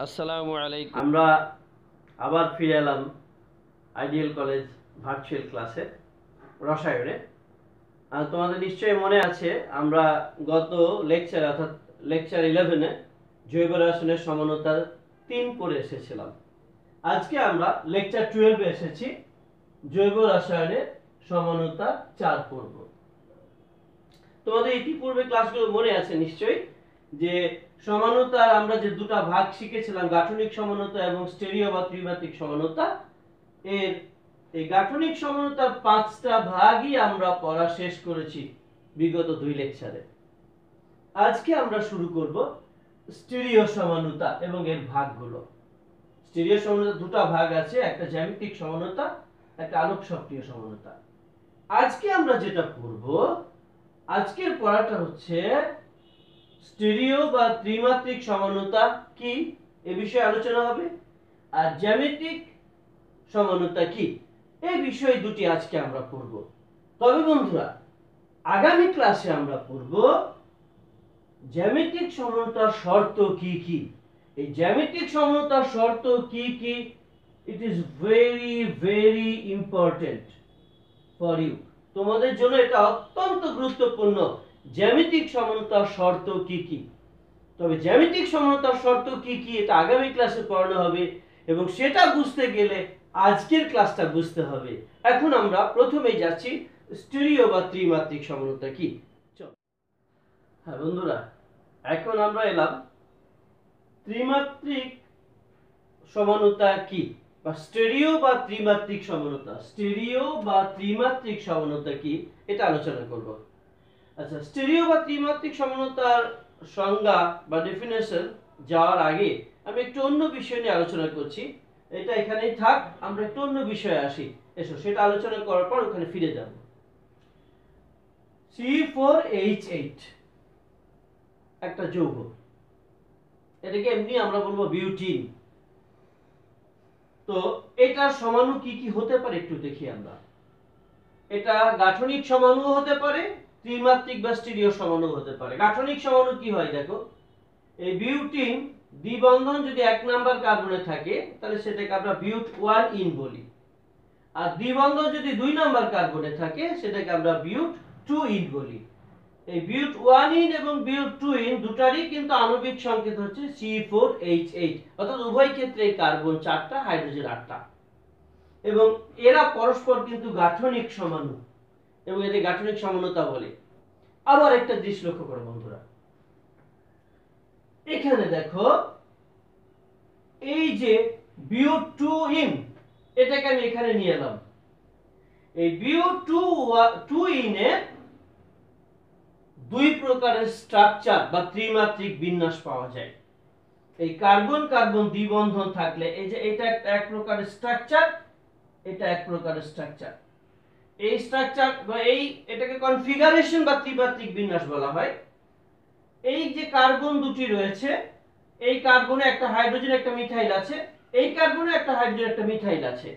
আসসালামু আলাইকুম। আমরা আবার ফিরে এলাম আইডিয়াল কলেজ ভার্চুয়াল ক্লাসে, রসায়নে। তোমাদের নিশ্চয়ই মনে আছে, আমরা গত লেকচার, অর্থাৎ লেকচার ইলেভেনে জৈব রসায়নের সমানতা তিন পড়ে এসেছিলাম। আজকে আমরা লেকচার টুয়েলভে এসেছি, জৈব রসায়নের সমানতা চার পড়ব তোমাদের ইতিপূর্বে ক্লাসগুলো মনে আছে নিশ্চয়ই? যে সমানতার আমরা যে দুটো ভাগ শিখেছিলাম, গাঠনিক সমানতা এবং স্টেরিও বা ত্রিমাত্রিক সমানতা, এর এই গাঠনিক সমানতার পাঁচটা ভাগই আমরা পড়া শেষ করেছি বিগত দুই লেকচারে। আজকে আমরা শুরু করব স্টেরিও সমানতা এবং এর ভাগগুলো। স্টেরিও সমানতা দুটো ভাগ আছে, একটা জ্যামিতিক সমানতা, একটা আলোক সক্রিয় সমানতা। আজকে আমরা যেটা পড়ব আজকের পড়াটা হচ্ছে স্টেরিও বা ত্রিমাত্রিক সমানতা কি? এ বিষয়ে আলোচনা হবে। আর জ্যামিতিক সমানতা কি? এই বিষয় দুটি আজকে আমরা পড়ব। তবে বন্ধুরা, আগামী ক্লাসে আমরা পড়ব জ্যামিতিক সমানতার শর্ত কি কি? এই জ্যামিতিক সমানতার শর্ত কি কি? It is very very important for you তোমাদের জন্য এটা অত্যন্ত গুরুত্বপূর্ণ। জ্যামিতিক সমানতার শর্ত কি কি? তবে জ্যামিতিক সমানতার শর্ত কি কি? এটা আগামী ক্লাসে পড়ানো হবে এবং সেটা বুঝতে গেলে আজকের ক্লাসটা বুঝতে হবে। এখন আমরা প্রথমেই যাচ্ছি স্টেরিও বা ত্রিমাত্রিক সমানতা কি? চল। হ্যাঁ বন্ধুরা, এখন আমরা এলাম ত্রিমাত্রিক সমানতা কি? বা স্টেরিও বা ত্রিমাত্রিক সমানতা। স্টেরিও বা ত্রিমাত্রিক সমানতা কি? এটা আলোচনা করব। আচ্ছা স্টেরিও বা ত্রিমাত্রিক সমানতার সংজ্ঞা বা ডেফিনেশন যাওয়ার আগে আমি একটু অন্য বিষয় নিয়ে আলোচনা করছি। এটা এখানেই থাক, আমরা একটু অন্য বিষয়ে আসি। এসো, সেটা আলোচনা করার পর ওখানে ফিরে যাব। সি ফোর এইচ এইট একটা যৌগ। এটাকে এমনি আমরা বলব বিউটিন। তো এটার সমাণু কি কি হতে পারে একটু দেখি আমরা। এটা গাঠনিক সমাণু হতে পারে ত্রিমাত্রিক বা স্টিরিও সমাণু হতে পারে। গাঠনিক সমাণু কি হয় দেখো? এই বিউটিন দ্বিবন্ধন যদি এক নাম্বার কার্বনে থাকে, তাহলে সেটাকে আমরা বিউট ওয়ান ইন বলি। আর দ্বিবন্ধন যদি দুই নাম্বার কার্বনে থাকে, সেটাকে আমরা বিউট টু ইন বলি। এই বিউট ওয়ান ইন এবং বিউট টু ইন দুটারই কিন্তু আণবিক সংকেত হচ্ছে সি ফোর এইচ এইট অর্থাৎ উভয় ক্ষেত্রে কার্বন চারটা, হাইড্রোজেন আটটা। এবং এরা পরস্পর কিন্তু গাঠনিক সমাণু এবং এদের গাঠনিক সমানতা বলে। আবার একটা দৃশ্য লক্ষ্য করো বন্ধুরা। এখানে দেখো, এই যে বিউ টু ইন, এটাকে আমি এখানে নিয়ে এলাম। এই বিউ টু টু ইনের দুই প্রকারের স্ট্রাকচার বা ত্রিমাত্রিক বিন্যাস পাওয়া যায়। এই কার্বন কার্বন দ্বিবন্ধন থাকলে এই যে এটা এক প্রকারের স্ট্রাকচার, এটা এক প্রকারের স্ট্রাকচার। এই স্ট্রাকচার বা এই এটাকে কনফিগারেশন বা ত্রিমাত্রিক বিন্যাস বলা হয়। এই যে কার্বন দুটি রয়েছে, এই কার্বনে একটা হাইড্রোজেন একটা মিথাইল আছে, এই কার্বনে একটা হাইড্রোজেন একটা মিথাইল আছে।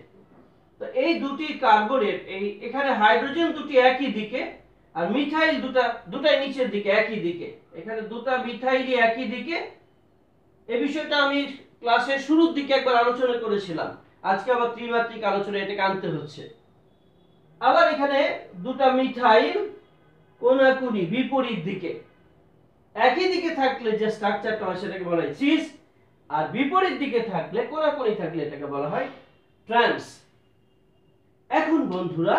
তো এই দুটি কার্বনের এই এখানে হাইড্রোজেন দুটি একই দিকে আর মিথাইল দুটা, দুটাই নিচের দিকে একই দিকে। এখানে দুটা মিথাইলই একই দিকে। এই বিষয়টা আমি ক্লাসের শুরুর দিকে একবার আলোচনা করেছিলাম। আজকে আবার ত্রিমাত্রিক আলোচনা এটাকে আনতে হচ্ছে। আবার এখানে দুটা মিথাইল কোনাকুনি বিপরীত দিকে। একই দিকে থাকলে যে স্ট্রাকচারটা হয় সেটাকে বলা হয় সিস আর বিপরীত দিকে থাকলে, কোনাকুনি থাকলে এটাকে বলা হয় ট্রান্স এখন বন্ধুরা,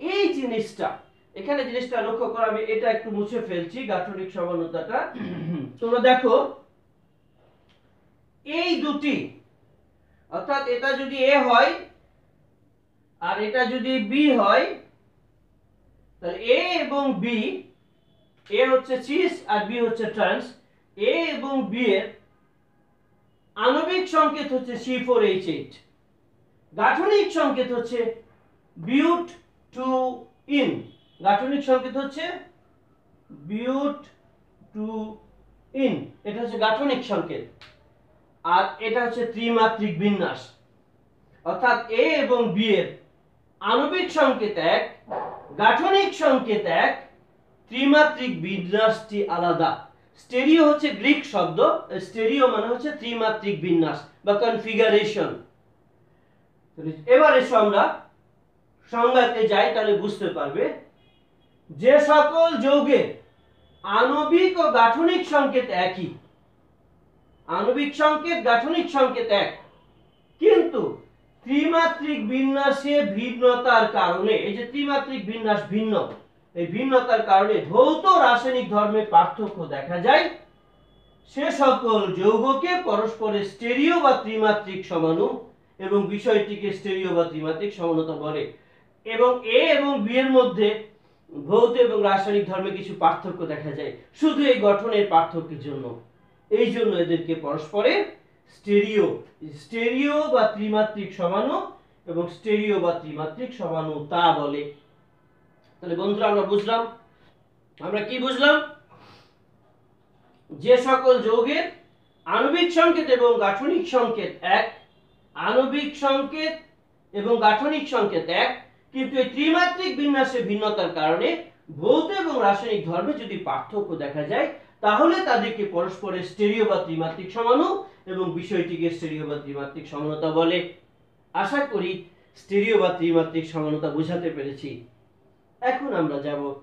এই জিনিসটা, এখানে জিনিসটা লক্ষ্য করো, আমি এটা একটু মুছে ফেলছি, গাঠনিক সমানতাটা। তোমরা দেখো, এই দুটি, অর্থাৎ এটা যদি এ হয় আর এটা যদি বি হয়, তাহলে এ এবং বি এ হচ্ছে সিস আর বি হচ্ছে ট্রান্স এ এবং বি এর আণবিক সংকেত হচ্ছে সি ফোর এইচ এইট গাঠনিক সংকেত হচ্ছে বিউট টু ইন গাঠনিক সংকেত হচ্ছে বিউট টু ইন এটা হচ্ছে গাঠনিক সংকেত, আর এটা হচ্ছে ত্রিমাত্রিক বিন্যাস, অর্থাৎ এ এবং বি এর আণবিক সংকেত এক, গাঠনিক সংকেত এক, ত্রিমাত্রিক বিন্যাসটি আলাদা। স্টেরিও হচ্ছে গ্রিক শব্দ, স্টেরিও মানে হচ্ছে ত্রিমাত্রিক বিন্যাস বা কনফিগারেশন। এবার এসো আমরা সংজ্ঞাতে যাই, তাহলে বুঝতে পারবে। যে সকল যৌগের আণবিক ও গাঠনিক সংকেত একই। আণবিক সংকেত, গাঠনিক সংকেত এক। ত্রিমাত্রিক বিন্যাসে ভিন্নতার কারণে, এই যে ত্রিমাত্রিক বিন্যাস ভিন্ন, এই ভিন্নতার কারণে ভৌত রাসায়নিক ধর্মে পার্থক্য দেখা যায়। সে সকল যৌগকে পরস্পরের স্টেরিও বা ত্রিমাত্রিক সমানু এবং বিষয়টিকে স্টেরিও বা ত্রিমাত্রিক সমানতা বলে। এবং এ এবং বি এর মধ্যে ভৌত এবং রাসায়নিক ধর্মে কিছু পার্থক্য দেখা যায়, শুধু এই গঠনের পার্থক্যের জন্য। এই জন্য এদেরকে পরস্পরের স্টেরিও। স্টেরিও বা ত্রিমাত্রিক সমানু এবং স্টেরিও বা ত্রিমাত্রিক সমানু তা বলে। তাহলে বন্ধুরা আমরা বুঝলাম। আমরা কি বুঝলাম? যে সকল যৌগের আণবিক সংকেত এবং গাঠনিক সংকেত এক, আণবিক সংকেত এবং গাঠনিক সংকেত এক, কিন্তু এই ত্রিমাত্রিক বিন্যাসে ভিন্নতার কারণে ভৌত এবং রাসায়নিক ধর্মে যদি পার্থক্য দেখা যায় তাহলে তাদেরকে পরস্পরের স্টেরিও বা ত্রিমাত্রিক সমানু এবং বিষয়টিকে স্টেরিও বা ত্রিমাত্রিক সমানতা বলে। আশা করি স্টেরিও বা ত্রিমাত্রিক সমানতা বোঝাতে পেরেছি। এখন আমরা যাব।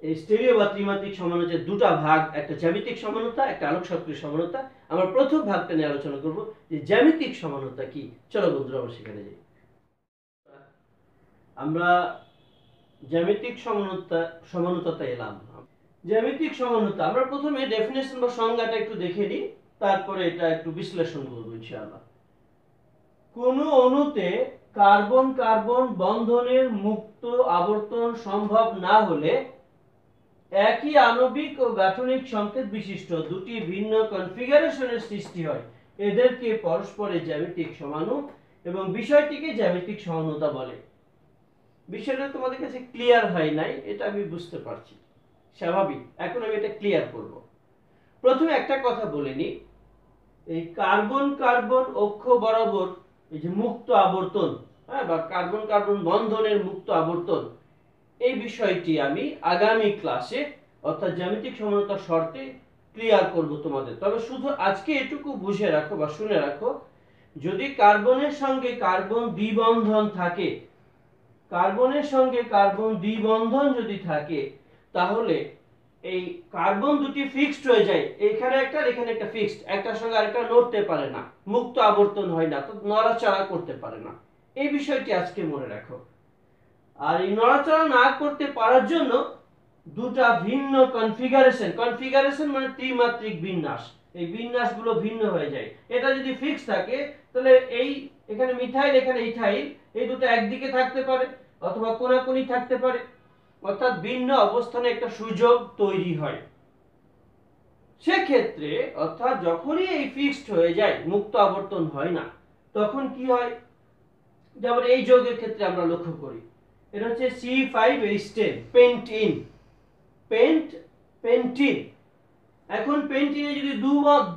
এই স্টেরিও বা ত্রিমাত্রিক সমানতার দুটো ভাগ, একটা জ্যামিতিক সমানতা, একটা আলোক সক্রিয় সমানতা। আমরা প্রথম ভাগটা নিয়ে আলোচনা করব যে জ্যামিতিক সমানতা কি। চলো বন্ধুরা আমরা সেখানে যাই। আমরা জ্যামিতিক সমানতা, সমানতাতে এলাম। জ্যামিতিক সমানতা। আমরা প্রথমে ডেফিনেশন বা সংজ্ঞাটা একটু দেখে নিই, তারপরে এটা একটু বিশ্লেষণ করব ইনশাআল্লাহ। কোন অণুতে কার্বন কার্বন বন্ধনের মুক্ত আবর্তন সম্ভব না হলে একই আণবিক ও গাঠনিক সংকেত বিশিষ্ট দুটি ভিন্ন কনফিগারেশনের সৃষ্টি হয়। এদেরকে পরস্পরের জ্যামিতিক সমানু এবং বিষয়টিকে জ্যামিতিক সমানুতা বলে। বিষয়টা তোমাদের কাছে ক্লিয়ার হয় নাই, এটা আমি বুঝতে পারছি। স্বাভাবিক। এখন আমি এটা ক্লিয়ার করব। প্রথমে একটা কথা বলে নি। এই কার্বন কার্বন অক্ষ বরাবর এই যে মুক্ত আবর্তন হ্যাঁ বা কার্বন কার্বন বন্ধনের মুক্ত আবর্তন, এই বিষয়টি আমি আগামী ক্লাসে অর্থাৎ জ্যামিতিক সমানতার শর্তে ক্লিয়ার করব তোমাদের। তবে শুধু আজকে এটুকু বুঝে রাখো বা শুনে রাখো, যদি কার্বনের সঙ্গে কার্বন দ্বিবন্ধন থাকে, কার্বনের সঙ্গে কার্বন দ্বিবন্ধন যদি থাকে তাহলে এই কার্বন দুটি ফিক্সড হয়ে যায়। এখানে একটা এখানে একটা ফিক্সড। একটার সঙ্গে আরেকটা নড়তে পারে না। মুক্ত আবর্তন হয় না, তো নড়াচড়া করতে পারে না। এই বিষয়টি আজকে মনে রাখো। আর এই নড়াচড়া না করতে পারার জন্য দুটা ভিন্ন কনফিগারেশন কনফিগারেশন মানে ত্রিমাত্রিক বিন্যাস। এই বিন্যাসগুলো ভিন্ন হয়ে যায়। এটা যদি ফিক্স থাকে, তাহলে এই এখানে মিথাইল, এখানে ইথাইল এই দুটো একদিকে থাকতে পারে অথবা কোনাকুনি থাকতে পারে। অর্থাৎ ভিন্ন অবস্থানে একটা সুযোগ তৈরি হয়। সেক্ষেত্রে অর্থাৎ যখনই এই ফিক্সড হয়ে যায়, মুক্ত আবর্তন হয় না, তখন কি হয়? যেমন এই যৌগের ক্ষেত্রে আমরা লক্ষ্য করি। এটা হচ্ছে C five H ten pentene pent pentene এখন পেন্টিনে যদি দু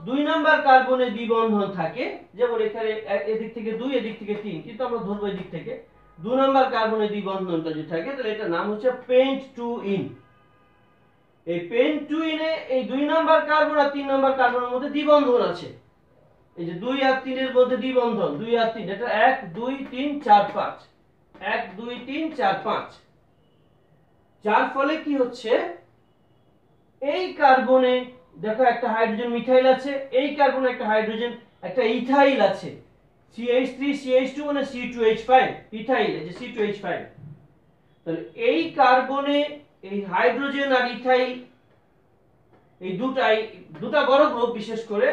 দুই নাম্বার কার্বনে দ্বিবন্ধন থাকে, যেমন এখানে এদিক থেকে দুই, এদিক থেকে তিন, কিন্তু আমরা ধরবো এদিক থেকে। দু নাম্বার কার্বনে দ্বিবন্ধনটা যদি থাকে, তাহলে এটার নাম হচ্ছে পেন্ট টু ইন এই পেন্ট টু ইনে এই দুই নাম্বার কার্বন আর তিন নাম্বার কার্বনের মধ্যে দ্বিবন্ধন আছে। এই যে দুই আর তিনের মধ্যে দ্বিবন্ধন দুই আর তিন, এটা এক, দুই, তিন, চার, পাঁচ। এক, দুই, তিন, চার, পাঁচ। যার ফলে কি হচ্ছে? এই কার্বনে দেখো একটা হাইড্রোজেন মিথাইল আছে, এই কার্বনে একটা হাইড্রোজেন একটা ইথাইল আছে। CH3 CH2 মানে C2H5 ইথাইল এই যে C2H5 তাহলে এই কার্বনে এই হাইড্রোজেন আর ইথাইল এই দুটাই, দুটা বড় গ্রুপ বিশেষ করে,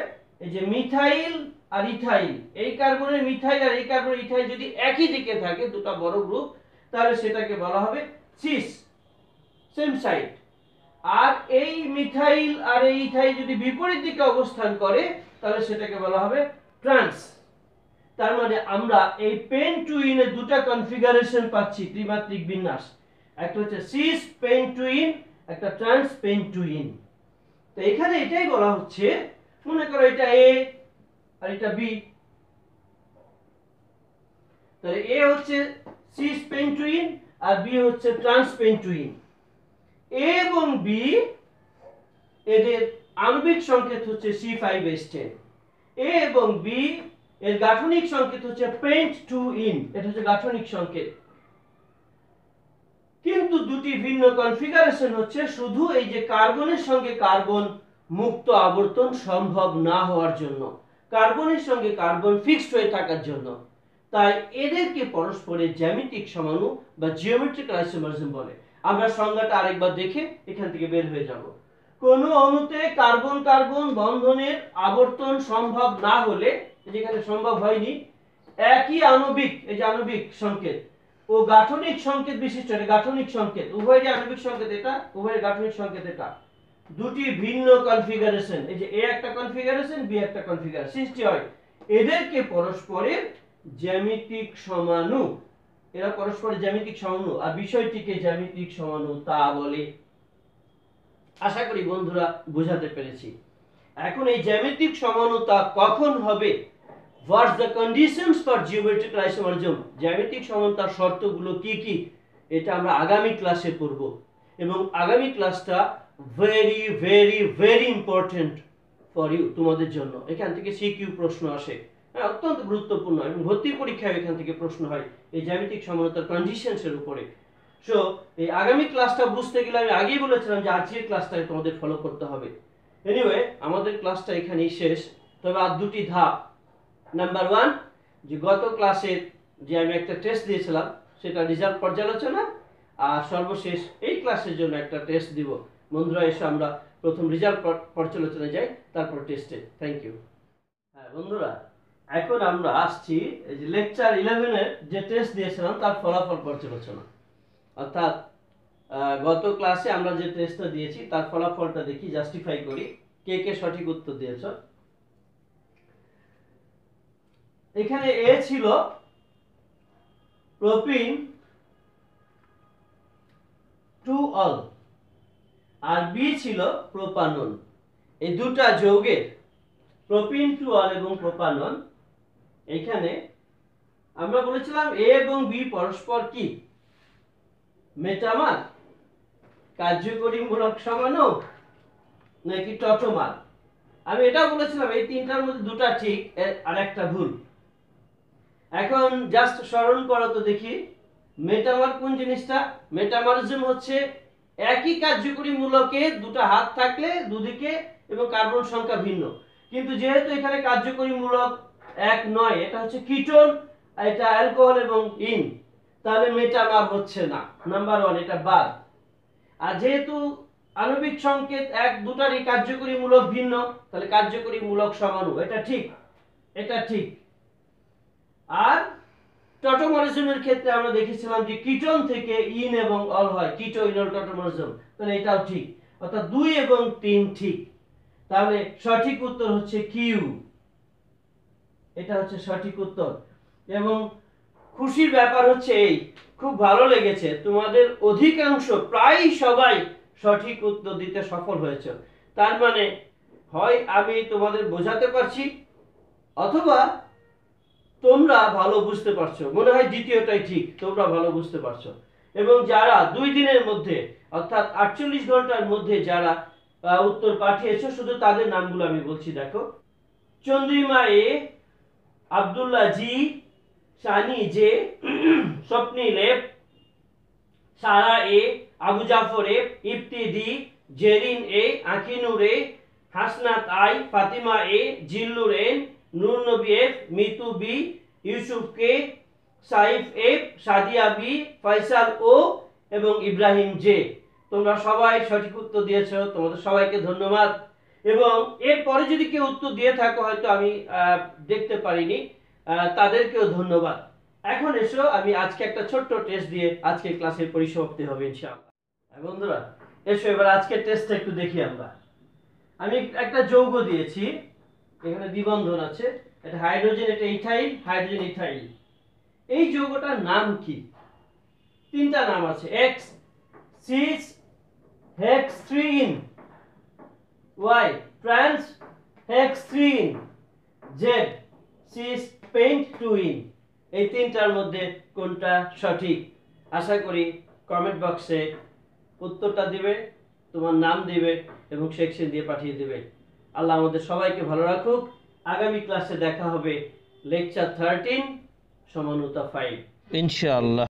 এই যে মিথাইল আর ইথাইল এই কার্বনের মিথাইল আর এই কার্বনের ইথাইল যদি একই দিকে থাকে, দুটো বড় গ্রুপ তাহলে সেটাকে বলা হবে সিস সেম সাইড আর এই মিথাইল আর এই ইথাইল যদি বিপরীত দিকে অবস্থান করে, তাহলে সেটাকে বলা হবে ট্রান্স তার মানে আমরা এই পেন টু ইনের দুটো কনফিগারেশন পাচ্ছি, ত্রিমাত্রিক বিন্যাস। একটা হচ্ছে সিস পেন টু ইন একটা ট্রান্স পেন টু ইন তো এখানে এটাই বলা হচ্ছে, মনে করো এটা এ আর এটা বি তাহলে এ হচ্ছে সিস পেন টু ইন আর বি হচ্ছে trans pen two ene A এবং বি এদের আণবিক সংকেত হচ্ছে C five S ten A এবং বি এর গাঠনিক সংকেত হচ্ছে পেন্ট টু ইন এটা হচ্ছে গাঠনিক সংকেত। কিন্তু দুটি ভিন্ন কনফিগারেশন হচ্ছে, শুধু এই যে কার্বনের সঙ্গে কার্বন মুক্ত আবর্তন সম্ভব না হওয়ার জন্য, কার্বনের সঙ্গে কার্বন ফিক্সড হয়ে থাকার জন্য। তাই এদেরকে পরস্পরের জ্যামিতিক সমাণু বা জিওমেট্রিক আইসোমারিজম বলে। আমরা সংজ্ঞাটা আরেকবার দেখে এখান থেকে বের হয়ে যাব। কোন অণুতে কার্বন কার্বন বন্ধনের আবর্তন সম্ভব না হলে যেখানে সম্ভব হয়নি। একই আণবিক, এই যে আণবিক সংকেত। ও গাঠনিক সংকেত বিশিষ্ট গাঠনিক সংকেত। উভয়েরই আণবিক সংকেত এটা, উভয়ের গাঠনিক সংকেত এটা। দুটি ভিন্ন কনফিগারেশন এই যে এ একটা কনফিগারেশন বি একটা কনফিগারেশন সৃষ্টি হয়। এদেরকে পরস্পরের জ্যামিতিক সমানু। এরা পরস্পরের জ্যামিতিক সমানু, আর বিষয়টিকে জ্যামিতিক সমাণু তা বলে। আশা করি বন্ধুরা বোঝাতে পেরেছি। এখন এই জ্যামিতিক সমানুতা কখন হবে? What's the conditions for geometric isomerism জ্যামিতিক সমানতার শর্তগুলো কি কি? এটা আমরা আগামী ক্লাসে পড়ব। এবং আগামী ক্লাসটা very very very important for you তোমাদের জন্য। এখান থেকে সিকিউ প্রশ্ন আসে। হ্যাঁ অত্যন্ত গুরুত্বপূর্ণ এবং ভর্তির পরীক্ষায় এখান থেকে প্রশ্ন হয় এই জ্যামিতিক সমানতার কন্ডিশনসের উপরে। সো এই আগামী ক্লাসটা বুঝতে গেলে আমি আগেই বলেছিলাম যে আজকের ক্লাসটাকে তোমাদের ফলো করতে হবে। এনিওয়ে আমাদের ক্লাসটা এখানেই শেষ। তবে আর দুটি ধাপ। নাম্বার ওয়ান যে গত ক্লাসের যে আমি একটা টেস্ট দিয়েছিলাম, সেটা রেজাল্ট পর্যালোচনা, আর সর্বশেষ এই ক্লাসের জন্য একটা টেস্ট দিব। বন্ধুরা, এসে আমরা প্রথম রেজাল্ট পর্যালোচনায় যাই, তারপর টেস্টে থ্যাংক ইউ হ্যাঁ বন্ধুরা, এখন আমরা আসছি এই যে লেকচার ইলেভেনের যে টেস্ট দিয়েছিলাম, তার ফলাফল পর্যালোচনা। অর্থাৎ গত ক্লাসে আমরা যে টেস্টটা দিয়েছি, তার ফলাফলটা দেখি জাস্টিফাই করি। কে কে সঠিক উত্তর দিয়েছ? এখানে এ ছিল প্রোপিন টু অল, আর বি ছিল প্রোপানন এই দুটা যৌগের প্রোপিন টু অল এবং প্রোপানন এখানে আমরা বলেছিলাম এ এবং বি পরস্পর কি? মেটামার কার্যকরী মূলক সমানো নাকি টটোমার আমি এটাও বলেছিলাম, এই তিনটার মধ্যে দুটা ঠিক আর একটা ভুল। এখন জাস্ট স্মরণ করো তো দেখি মেটামার কোন জিনিসটা? মেটামারিজম হচ্ছে একই কার্যকরী মূলকে দুটো হাত থাকলে দুদিকে এবং কার্বন সংখ্যা ভিন্ন। কিন্তু যেহেতু এখানে কার্যকরী মূলক এক নয়, এটা হচ্ছে কিটোন এটা অ্যালকোহল এবং ইন তাহলে মেটামার হচ্ছে না। নাম্বার ওয়ান এটা বাদ আর যেহেতু আণবিক সংকেত এক, দুটারই কার্যকরী মূলক ভিন্ন, তাহলে কার্যকরী মূলক সমানু এটা ঠিক এটা ঠিক। আর টটোমারিজমের ক্ষেত্রে আমরা দেখেছিলাম যে কিটোন থেকে ইন এবং অল হয়। Keto enol tautomerism. তাহলে এটাও ঠিক। অর্থাৎ দুই এবং তিন ঠিক। তাহলে সঠিক উত্তর হচ্ছে কিউ। এটা হচ্ছে সঠিক উত্তর। এবং খুশির ব্যাপার হচ্ছে এই, খুব ভালো লেগেছে। তোমাদের অধিকাংশ, প্রায় সবাই সঠিক উত্তর দিতে সফল হয়েছে। তার মানে হয় আমি তোমাদের বোঝাতে পারছি, অথবা তোমরা ভালো বুঝতে পারছ। মনে হয় দ্বিতীয়টাই ঠিক, তোমরা ভালো বুঝতে পারছ। এবং যারা দুই দিনের মধ্যে, অর্থাৎ আটচল্লিশ ঘণ্টার মধ্যে যারা উত্তর পাঠিয়েছো, শুধু তাদের নামগুলো আমি বলছি, দেখো। Chandrima A Abdullah G, Sunny J Swapnil F Sara A, Abu Jafar Ifti D Zerin A, Akinur A, Hasnat I, Fatima A, Zillur N Noor Nabi F Mitu B Yusuf K Saif F Sadia B Faisal O এবং Ibrahim J. তোমরা সবাই সঠিক উত্তর দিয়েছ তোমাদের সবাইকে ধন্যবাদ। এবং এরপরে যদি কেউ উত্তর দিয়ে থাকো হয়তো আমি দেখতে পারিনি তাদেরকেও ধন্যবাদ। এখন এসো আমি আজকে একটা ছোট্ট টেস্ট দিয়ে আজকে ক্লাসের পরিসমাপ্তি হবে ইনশাআল্লাহ। হ্যাঁ, বন্ধুরা এসো এবার আজকের টেস্টটা একটু দেখি আমরা। আমি একটা যৌগ দিয়েছি এখানে দ্বিবন্ধন আছে। এটা হাইড্রোজেন এটা ইথাইল হাইড্রোজেন ইথাইল এই যৌগটার নাম কি? তিনটা নাম আছে। এক্স সিস সিক্স হেক্সট্রিন Y trans হেক্সট্রিন Z cis pent two ene এই তিনটার মধ্যে কোনটা সঠিক? আশা করি কমেন্ট বক্সে উত্তরটা দিবে, তোমার নাম দিবে এবং সেকশন দিয়ে পাঠিয়ে দেবে। আল্লাহ আমাদের সবাইকে ভালো রাখুক। আগামী ক্লাসে দেখা হবে লেকচার থার্টিন সমানুতা ফাইভ ইনশাআল্লাহ।